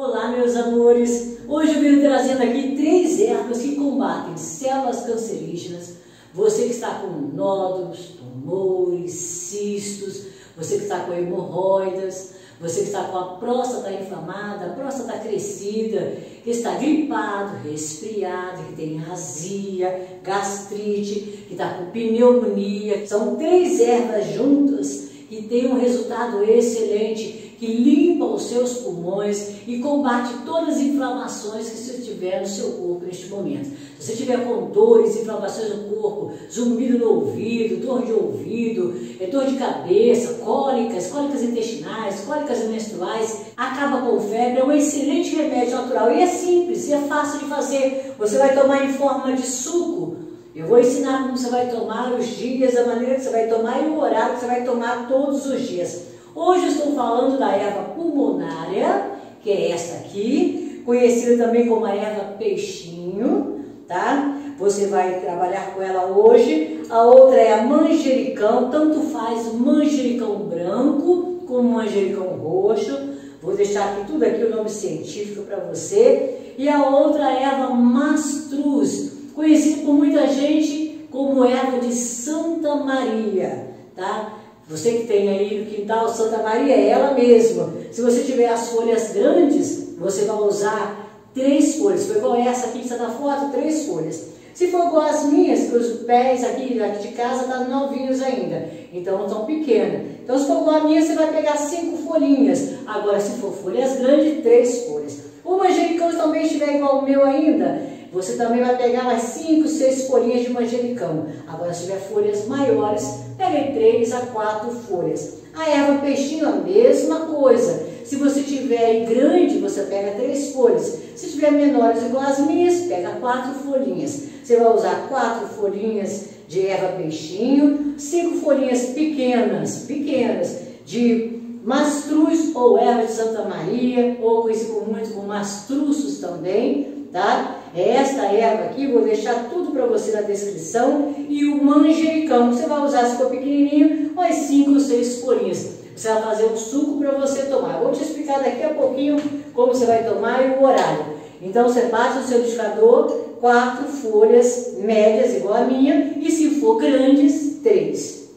Olá, meus amores! Hoje eu venho trazendo aqui três ervas que combatem células cancerígenas. Você que está com nódulos, tumores, cistos, você que está com hemorroidas, você que está com a próstata inflamada, a próstata crescida, que está gripado, resfriado, que tem azia, gastrite, que está com pneumonia. São três ervas juntas que têm um resultado excelente que limpa os seus pulmões e combate todas as inflamações que você tiver no seu corpo neste momento. Se você tiver com dores, inflamações no corpo, zumbido no ouvido, dor de ouvido, é dor de cabeça, cólicas, cólicas intestinais, cólicas menstruais, acaba com febre, é um excelente remédio natural e é simples, e é fácil de fazer. Você vai tomar em forma de suco. Eu vou ensinar como você vai tomar os dias, a maneira que você vai tomar e o horário que você vai tomar todos os dias. Hoje eu estou falando da erva pulmonária, que é esta aqui, conhecida também como a erva peixinho, tá? Você vai trabalhar com ela hoje. A outra é a manjericão, tanto faz manjericão branco como manjericão roxo. Vou deixar aqui tudo aqui o nome científico para você. E a outra erva mastruz, conhecida por muita gente como erva de Santa Maria, tá? Você que tem aí no quintal Santa Maria, é ela mesma. Se você tiver as folhas grandes, você vai usar três folhas. Foi igual essa aqui que está na foto, três folhas. Se for igual as minhas, que os pés aqui, aqui de casa estão tá novinhos ainda, então não estão pequenas. Então se for igual a minha, você vai pegar cinco folhinhas. Agora se for folhas grandes, três folhas. O manjericão também estiver igual o meu ainda, você também vai pegar mais 5, 6 folhinhas de manjericão. Agora, se tiver folhas maiores, pegue 3 a 4 folhas. A erva peixinho, a mesma coisa. Se você tiver grande, você pega 3 folhas. Se tiver menores igual as minhas, pega 4 folhinhas. Você vai usar 4 folhinhas de erva peixinho, 5 folhinhas pequenas, pequenas, de mastruz ou erva de Santa Maria, ou conhecido muito como mastruços também, tá? É esta erva aqui, vou deixar tudo para você na descrição. E o manjericão, você vai usar se for pequenininho, mais 5 ou 6 folhinhas. Você vai fazer um suco para você tomar. Vou te explicar daqui a pouquinho como você vai tomar e o horário. Então você passa o seu liquidificador, quatro folhas médias, igual a minha, e se for grandes, três.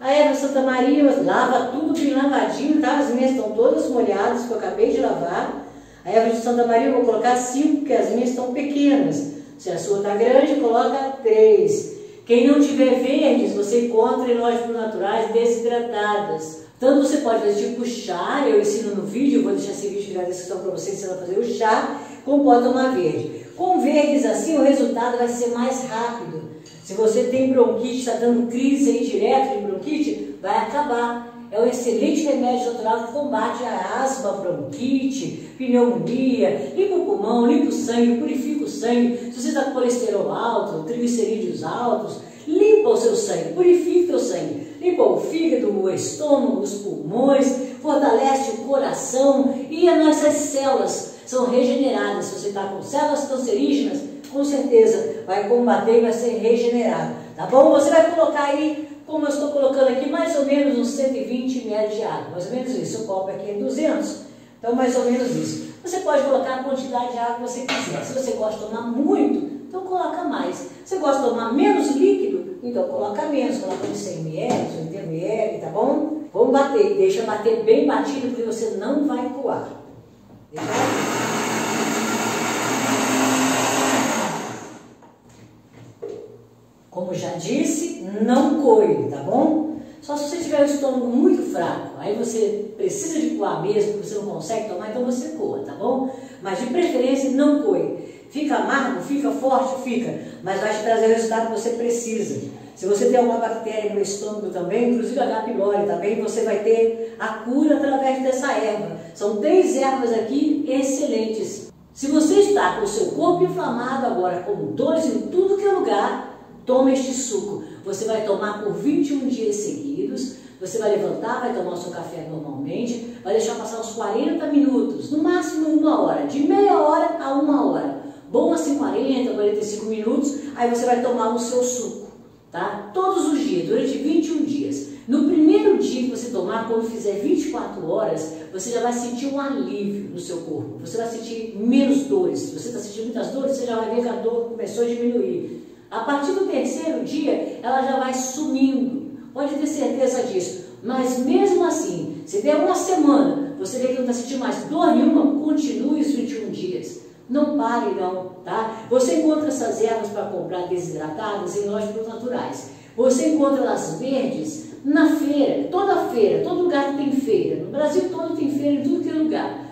A erva Santa Maria, lava tudo bem lavadinho, tá? As minhas estão todas molhadas, que eu acabei de lavar. A erva de Santa Maria eu vou colocar cinco, porque as minhas estão pequenas. Se a sua está grande, coloca três. Quem não tiver verdes, você encontra em lojas naturais desidratadas. Tanto você pode fazer tipo chá, eu ensino no vídeo, vou deixar esse vídeo na descrição para você ensinar a fazer o chá, como pode tomar verde. Com verdes assim, o resultado vai ser mais rápido. Se você tem bronquite, está dando crise aí direto de bronquite, vai acabar. É um excelente remédio natural que combate a asma, bronquite, pneumonia, limpa o pulmão, limpa o sangue, purifica o sangue. Se você está com colesterol alto, triglicerídeos altos, limpa o seu sangue, purifica o sangue. Limpa o fígado, o estômago, os pulmões, fortalece o coração e as nossas células são regeneradas. Se você está com células cancerígenas, com certeza vai combater e vai ser regenerado. Tá bom? Você vai colocar aí como eu estou colocando aqui, mais ou menos uns 120 ml de água, mais ou menos isso. O copo aqui é 200, então mais ou menos isso. Você pode colocar a quantidade de água que você quiser. Se você gosta de tomar muito, então coloca mais. Se você gosta de tomar menos líquido, então coloca menos, coloca de 100 ml, 80 ml, tá bom? Vamos bater, deixa bater bem batido, porque você não vai coar. Deixa Como já disse, não coe, tá bom? Só se você tiver o estômago muito fraco, aí você precisa de coar mesmo, porque você não consegue tomar, então você coa, tá bom? Mas de preferência não coe. Fica amargo, fica forte, fica, mas vai te trazer o resultado que você precisa. Se você tem alguma bactéria no estômago também, inclusive H. pylori também, você vai ter a cura através dessa erva. São três ervas aqui excelentes. Se você está com o seu corpo inflamado agora, com dores em tudo que é lugar, Toma este suco. Você vai tomar por 21 dias seguidos. Você vai levantar, vai tomar o seu café normalmente, vai deixar passar uns 40 minutos, no máximo uma hora, de meia hora a uma hora. Bom assim 40, 45 minutos, aí você vai tomar o seu suco, tá? Todos os dia, durante 21 dias. No primeiro dia que você tomar, quando fizer 24 horas, você já vai sentir um alívio no seu corpo. Você vai sentir menos dores. Se você está sentindo muitas dores, você já vai ver que a dor começou a diminuir. A partir do terceiro dia, ela já vai sumindo. Pode ter certeza disso. Mas mesmo assim, se der uma semana, você vê que não está sentindo mais dor nenhuma, continue os 21 dias. Não pare não, tá? Você encontra essas ervas para comprar desidratadas em lojas naturais. Você encontra elas verdes na feira, toda feira, todo lugar que tem feira. No Brasil todo tem feira em tudo que é lugar.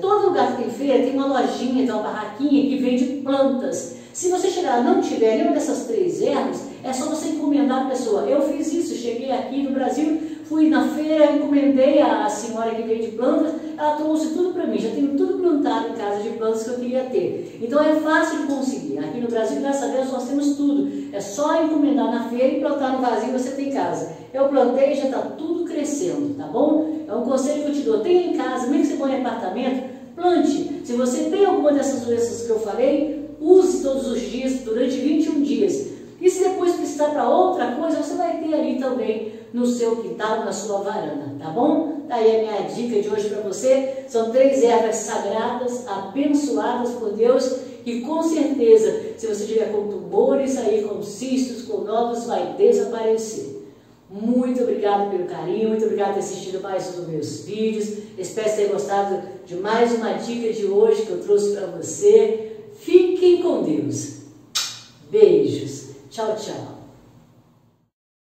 Todo lugar que tem feira tem uma lojinha, tem uma barraquinha que vende plantas. Se você chegar não tiver nenhuma dessas três ervas, é só você encomendar a pessoa. Eu fiz isso, cheguei aqui no Brasil, fui na feira, encomendei a senhora que vende plantas, ela trouxe tudo para mim. Já tenho tudo plantado em casa de plantas que eu queria ter. Então é fácil de conseguir. Aqui no Brasil, graças a Deus, nós temos tudo. É só encomendar na feira e plantar no vasinho você tem em casa. Eu plantei já está tudo crescendo, tá bom? É um conselho que eu te dou. Tenha em casa, mesmo que você mora em apartamento, plante. Se você tem alguma dessas doenças que eu falei, use todos os dias, durante 21 dias. E se depois precisar para outra coisa, você vai ter ali também no seu quintal, na sua varanda, tá bom? Daí tá a minha dica de hoje para você. São três ervas sagradas, abençoadas por Deus, e com certeza, se você tiver com tumores aí, com cistos, com nódulos, vai desaparecer. Muito obrigado pelo carinho, muito obrigado por ter assistido mais um dos meus vídeos. Espero ter gostado de mais uma dica de hoje que eu trouxe para você. Fiquem com Deus. Beijos. Tchau, tchau.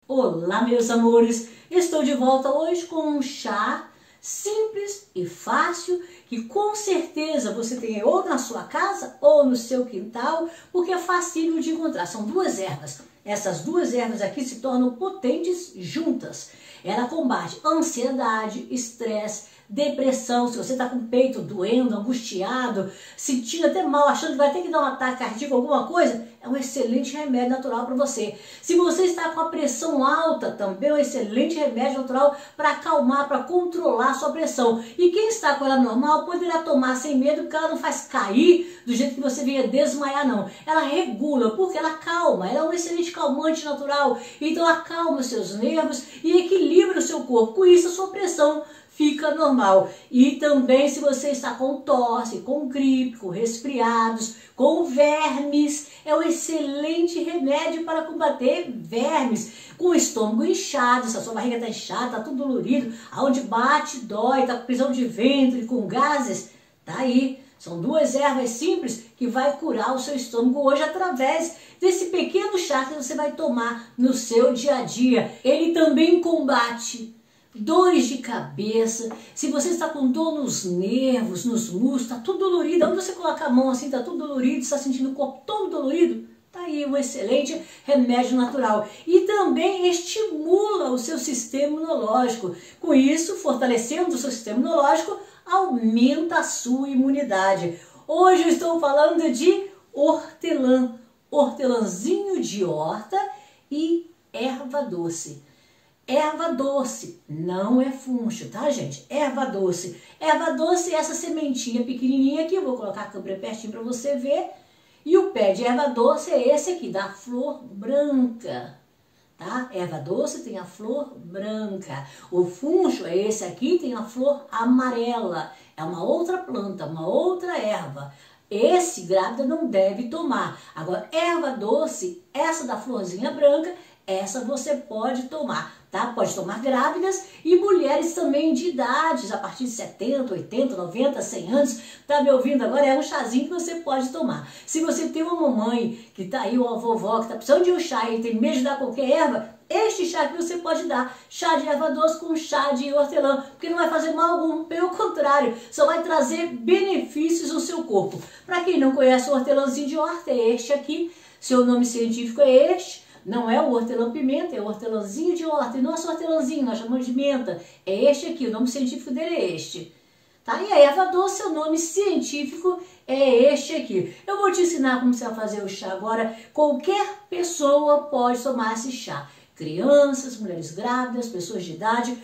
Olá, meus amores. Estou de volta hoje com um chá simples e fácil que com certeza você tem ou na sua casa ou no seu quintal, porque é fácil de encontrar. São duas ervas. Essas duas ervas aqui se tornam potentes juntas. Ela combate ansiedade, estresse, depressão, se você está com o peito doendo, angustiado, sentindo até mal, achando que vai ter que dar um ataque cardíaco, alguma coisa, é um excelente remédio natural para você. Se você está com a pressão alta, também é um excelente remédio natural para acalmar, para controlar a sua pressão. E quem está com ela normal poderá tomar sem medo, porque ela não faz cair do jeito que você venha desmaiar, não. Ela regula, porque ela calma, ela é um excelente calmante natural. Então acalma os seus nervos e equilibra o seu corpo. Com isso, a sua pressão fica normal. E também se você está com tosse, com gripe, com resfriados, com vermes, é um excelente remédio para combater vermes. Com o estômago inchado, se a sua barriga está inchada, está tudo dolorido, aonde bate, dói, está com prisão de ventre, com gases, tá aí. São duas ervas simples que vai curar o seu estômago hoje através desse pequeno chá que você vai tomar no seu dia a dia. Ele também combate dores de cabeça, se você está com dor nos nervos, nos músculos, está tudo dolorido, onde você coloca a mão assim, está tudo dolorido, está sentindo o corpo todo dolorido, está aí um excelente remédio natural. E também estimula o seu sistema imunológico. Com isso, fortalecendo o seu sistema imunológico, aumenta a sua imunidade. Hoje eu estou falando de hortelã, hortelãzinho de horta e erva doce. Erva doce, não é funcho, tá, gente? Erva doce. Erva doce é essa sementinha pequenininha aqui, eu vou colocar a câmera pertinho para você ver. E o pé de erva doce é esse aqui, da flor branca, tá? Erva doce tem a flor branca. O funcho é esse aqui, tem a flor amarela. É uma outra planta, uma outra erva. Esse grávida não deve tomar. Agora, erva doce, essa da florzinha branca, essa você pode tomar tá? Pode tomar grávidas e mulheres também de idades, a partir de 70, 80, 90, 100 anos. Tá me ouvindo agora? É um chazinho que você pode tomar. Se você tem uma mamãe que tá aí, uma vovó que tá precisando de um chá e tem medo de dar qualquer erva, este chá que você pode dar, chá de erva doce com chá de hortelã, porque não vai fazer mal algum, pelo contrário, só vai trazer benefícios ao seu corpo. Para quem não conhece o hortelãzinho de horta, é este aqui, seu nome científico é este, não é o hortelã-pimenta, é o hortelãzinho de horta. E nosso hortelãzinho, nós chamamos de menta. É este aqui, o nome científico dele é este. Tá? E a erva doce, o nome científico é este aqui. Eu vou te ensinar como você vai fazer o chá agora. Qualquer pessoa pode tomar esse chá. Crianças, mulheres grávidas, pessoas de idade,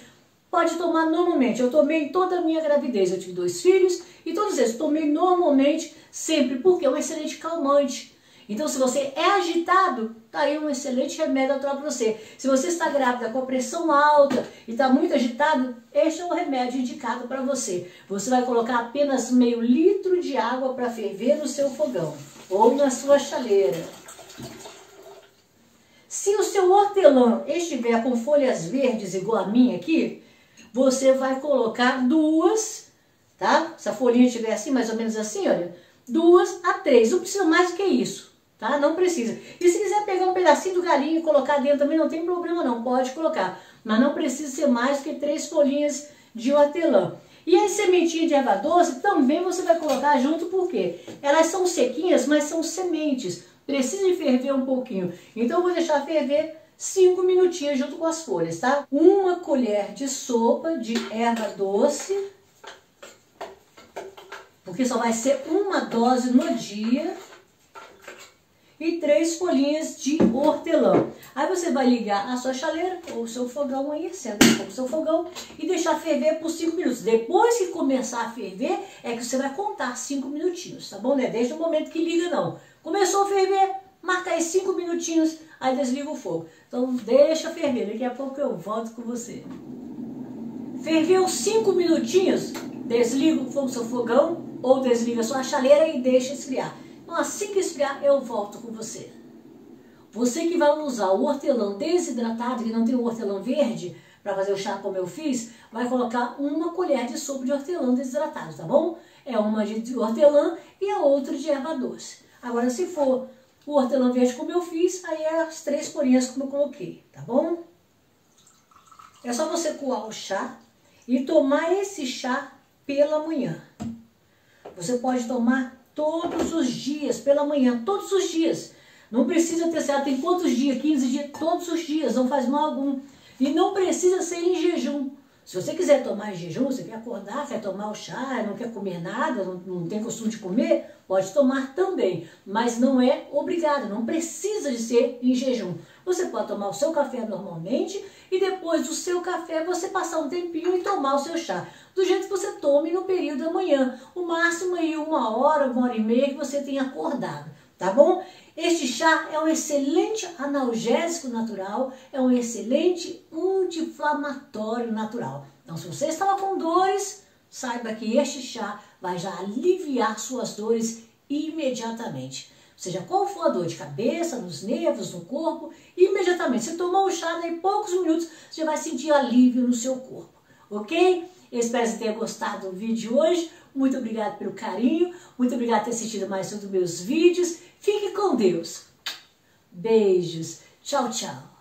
pode tomar normalmente. Eu tomei toda a minha gravidez, eu tive dois filhos e todos eles tomei normalmente sempre, porque é um excelente calmante. Então, se você é agitado, tá aí um excelente remédio natural para você. Se você está grávida com pressão alta e está muito agitado, este é o remédio indicado para você. Você vai colocar apenas meio litro de água para ferver no seu fogão ou na sua chaleira. Se o seu hortelã estiver com folhas verdes igual a minha aqui, você vai colocar duas, tá? Se a folhinha estiver assim, mais ou menos assim, olha, duas a três. Não precisa mais do que isso tá? Não precisa. E se quiser pegar um pedacinho do galinho e colocar dentro também não tem problema não, pode colocar. Mas não precisa ser mais que três folhinhas de hortelã. E as sementinhas de erva doce também você vai colocar junto porque elas são sequinhas, mas são sementes. Precisa ferver um pouquinho. Então eu vou deixar ferver 5 minutinhos junto com as folhas, tá? Uma colher de sopa de erva doce, porque só vai ser uma dose no dia e três folhinhas de hortelã. Aí você vai ligar a sua chaleira ou o seu fogão aí, senta um o seu fogão e deixar ferver por 5 minutos. Depois que começar a ferver, é que você vai contar 5 minutinhos, tá bom? Não é desde o momento que liga não. Começou a ferver, marca aí 5 minutinhos, aí desliga o fogo. Então deixa ferver, daqui a pouco eu volto com você. Ferveu 5 minutinhos, desliga o fogo do seu fogão ou desliga a sua chaleira e deixa esfriar. Assim que esfriar, eu volto com você. Você que vai usar o hortelã desidratado, que não tem o hortelã verde, para fazer o chá como eu fiz, vai colocar uma colher de sopa de hortelã desidratado, tá bom? É uma de hortelã e a outra de erva doce. Agora, se for o hortelã verde como eu fiz, aí é as três folhinhas como eu coloquei, tá bom? É só você coar o chá e tomar esse chá pela manhã. Você pode tomar todos os dias, pela manhã, todos os dias. Não precisa ter certo, tem quantos dias? 15 dias, todos os dias, não faz mal algum. E não precisa ser em jejum. Se você quiser tomar em jejum, você quer acordar, quer tomar o chá, não quer comer nada, não, não tem costume de comer, pode tomar também. Mas não é obrigado, não precisa de ser em jejum. Você pode tomar o seu café normalmente e depois do seu café você passar um tempinho e tomar o seu chá. Do jeito que você tome no período da manhã. O máximo aí uma hora, uma hora e meia que você tenha acordado, tá bom? Este chá é um excelente analgésico natural, é um excelente anti-inflamatório natural. Então, se você estava com dores, saiba que este chá vai já aliviar suas dores imediatamente. Seja qual for a dor de cabeça, nos nervos, no corpo, imediatamente. Você tomou o chá, em poucos minutos você vai sentir alívio no seu corpo, ok? Eu espero que você tenha gostado do vídeo de hoje. Muito obrigado pelo carinho, muito obrigado por ter assistido mais um dos meus vídeos. Fique com Deus. Beijos. Tchau, tchau.